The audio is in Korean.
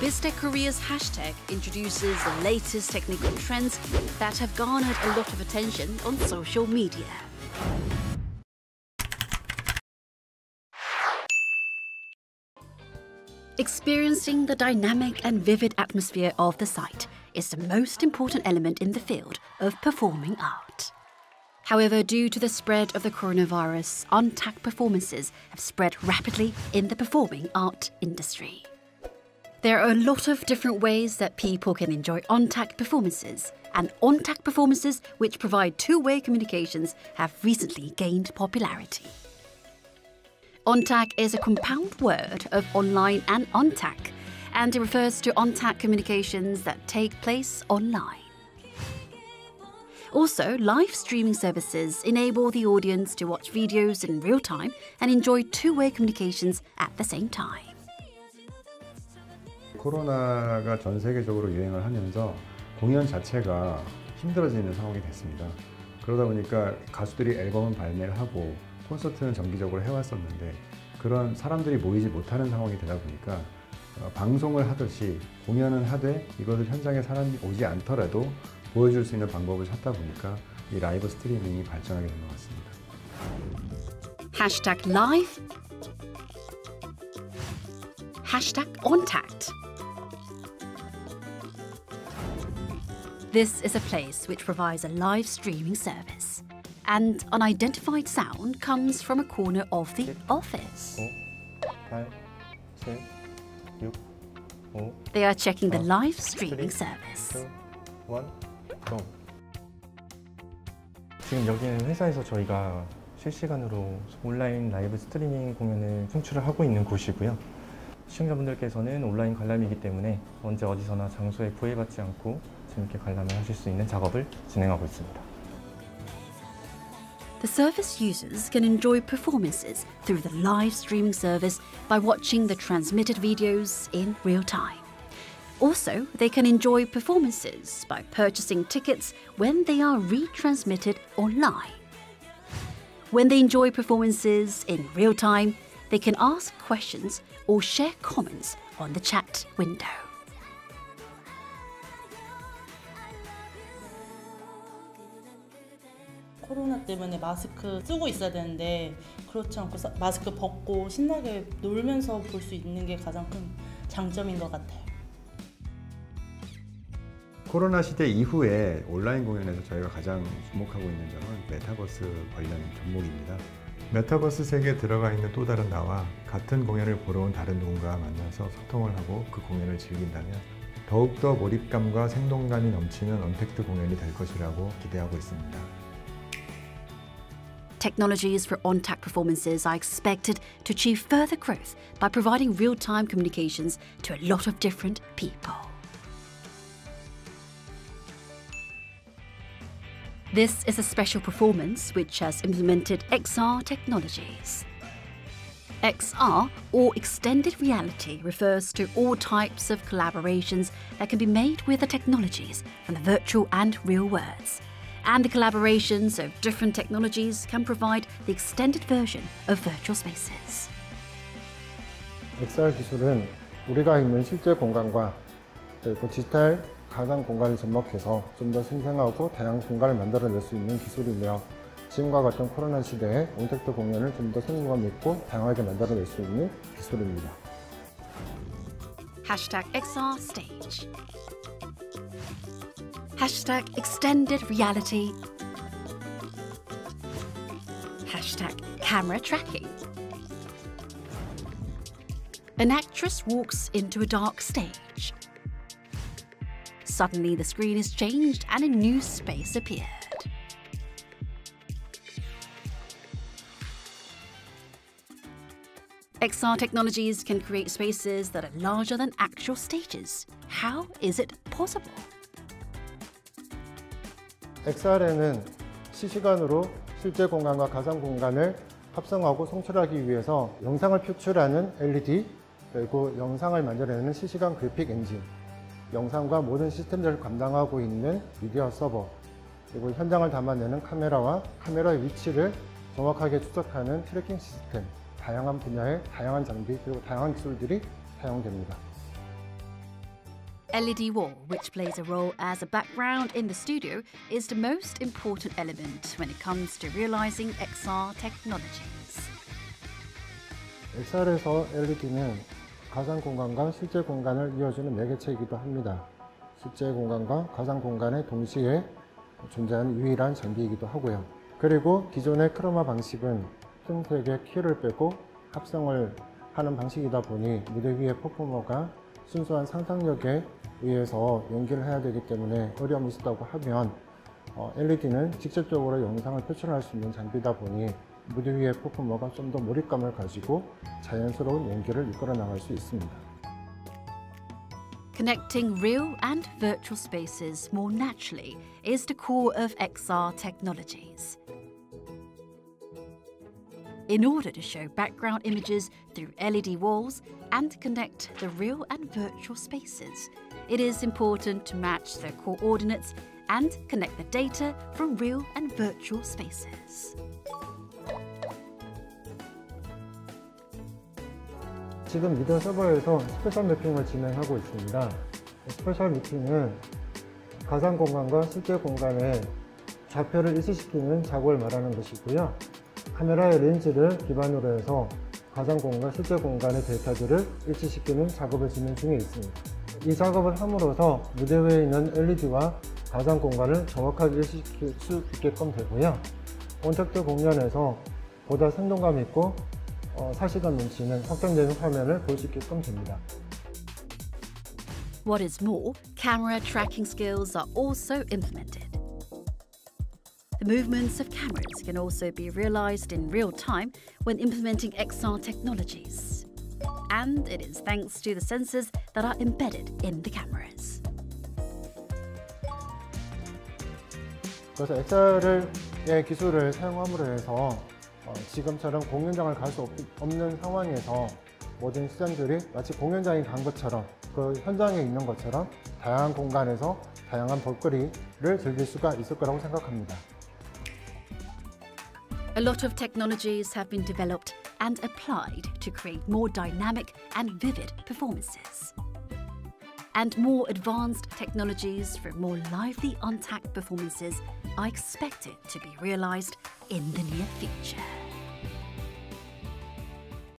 BizTech Korea's hashtag introduces the latest technical trends that have garnered a lot of attention on social media. Experiencing the dynamic and vivid atmosphere of the site is the most important element in the field of performing art. However, due to the spread of the coronavirus, on-tag performances have spread rapidly in the performing art industry. There are a lot of different ways that people can enjoy on-tag performances, and on-tag performances which provide two-way communications have recently gained popularity. On-tag is a compound word of online and on-tag, and it refers to on-tag communications that take place online. Also, live streaming services enable the audience to watch videos in real time and enjoy two-way communications at the same time. 코로나가 전 세계적으로 유행을 하면서 공연 자체가 힘들어지는 상황이 됐습니다. 그러다 보니까 가수들이 앨범은 발매를 하고 콘서트는 정기적으로 해왔었는데 그런 사람들이 모이지 못하는 상황이 되다 보니까 어, 방송을 하듯이 공연은 하되 이것을 현장에 사람이 오지 않더라도 보여줄 수 있는 방법을 찾다 보니까 이 라이브 스트리밍이 발전하게 된 것 같습니다. Hashtag live. Hashtag ontact. This is a place which provides a live streaming service. And unidentified sound comes from a corner of the office. 8, 7, 6, 5, They are checking the Oh, live streaming service. 2, 1, go. 지금 여기는 회사에서 저희가 실시간으로 온라인 라이브 스트리밍 공연을 송출을 하고 있는 곳이고요. 시청자분들께서는 온라인 관람이기 때문에 언제 어디서나 장소에 구애받지 않고 재밌게 관람을 하실 수 있는 작업을 진행하고 있습니다. The service users can enjoy performances through the live streaming service by watching the transmitted videos in real time. Also, they can enjoy performances by purchasing tickets when they are retransmitted online. When they enjoy performances in real time, they can ask questions or share comments on the chat window. 코로나 때문에 마스크 쓰고 있어야 되는데 그렇지 않고 사- 마스크 벗고 신나게 놀면서 볼 수 있는 게 가장 큰 장점인 것 같아요. 코로나 시대 이후에 온라인 공연에서 저희가 가장 주목하고 있는 점은 메타버스 관련 종목입니다. 메타버스 세계에 들어가 있는 또 다른 나와 같은 공연을 보러 온 다른 누군가와 만나서 소통을 하고 그 공연을 즐긴다면 더욱더 몰입감과 생동감이 넘치는 언택트 공연이 될 것이라고 기대하고 있습니다. Technologies for untact performances are expected to achieve further growth by providing real time communications to a lot of different people. This is a special performance which has implemented XR technologies. XR, or extended reality, refers to all types of collaborations that can be made with the technologies from the virtual and real worlds. And the collaborations of different technologies can provide the extended version of virtual spaces. XR 기술은 우리가 있는 실제 공간과 그리고 디지털 가상 공간을 접목해서 좀 더 생생하고 다양한 공간을 만들어낼 수 있는 기술이며 지금과 같은 코로나 시대에 온택트 공연을 좀 더 생동감 있고 다양하게 만들어낼 수 있는 기술입니다. XR stage. Hashtag extended reality. Hashtag camera tracking. An actress walks into a dark stage. Suddenly, the screen is changed and a new space appeared. XR technologies can create spaces that are larger than actual stages. How is it possible? XR에는 실시간으로 실제 공간과 가상 공간을 합성하고 송출하기 위해서 영상을 표출하는 LED 그리고 영상을 만들어내는 실시간 그래픽 엔진 영상과 모든 시스템들을 감당하고 있는 미디어 서버 그리고 현장을 담아내는 카메라와 카메라의 위치를 정확하게 추적하는 tracking 시스템 다양한 분야의 다양한 장비 그리고 다양한 기술들이 사용됩니다. LED wall, which plays a role as a background in the studio, is the most important element when it comes to realizing XR technologies. XR에서 LED는 가상 공간과 실제 공간을 이어주는 매개체이기도 합니다. 실제 공간과 가상 공간에 동시에 존재하는 유일한 장비이기도 하고요. 그리고 기존의 크로마 방식은 흰색의 키를 빼고 합성을 하는 방식이다 보니 무대 위의 퍼포머가 순수한 상상력에 의해서 연기를 해야 되기 때문에 어려움이 있었다고 하면 어, LED는 직접적으로 영상을 표출할 수 있는 장비다 보니 무대 위의 퍼포머가 좀 더 몰입감을 가지고 자연스러운 연기를 이끌어 나갈 수 있습니다. Connecting real and virtual spaces more naturally is the core of XR technologies. In order to show background images through LED walls and connect the real and virtual spaces, it is important to match their coordinates and connect the data from real and virtual spaces. 지금 미디어 서버에서 스페셜 매핑을 진행하고 있습니다. 스페셜 미팅은 가상 공간과 실제 공간의 좌표를 일치시키는 작업을 말하는 것이고요. 카메라의 렌즈를 기반으로 해서 가상 공간, 실제 공간의 데이터들을 일치시키는 작업을 진행 중에 있습니다. 이 작업을 함으로써 무대 위에 있는 LED와 가상 공간을 정확하게 일치시킬 수 있게끔 되고요. 온택트 공연에서 보다 생동감 있고 어, 사시감 넘치는 확장되는 화면을 볼 수 있게끔 됩니다. What is more, camera tracking skills are also implemented. The movements of cameras can also be realized in real time when implementing XR technologies. And it is thanks to the sensors that are embedded in the cameras. 그래서 XR의 기술을 사용함으로 해서 어, 지금처럼 공연장을 갈 수 없는 상황에서 모든 시장들이 마치 공연장에 간 것처럼 그 현장에 있는 것처럼 다양한 공간에서 다양한 볼거리를 즐길 수가 있을 거라고 생각합니다. A lot of technologies have been developed and applied to create more dynamic and vivid performances. And more advanced technologies for more lively untacked performances are expected to be realized in the near future.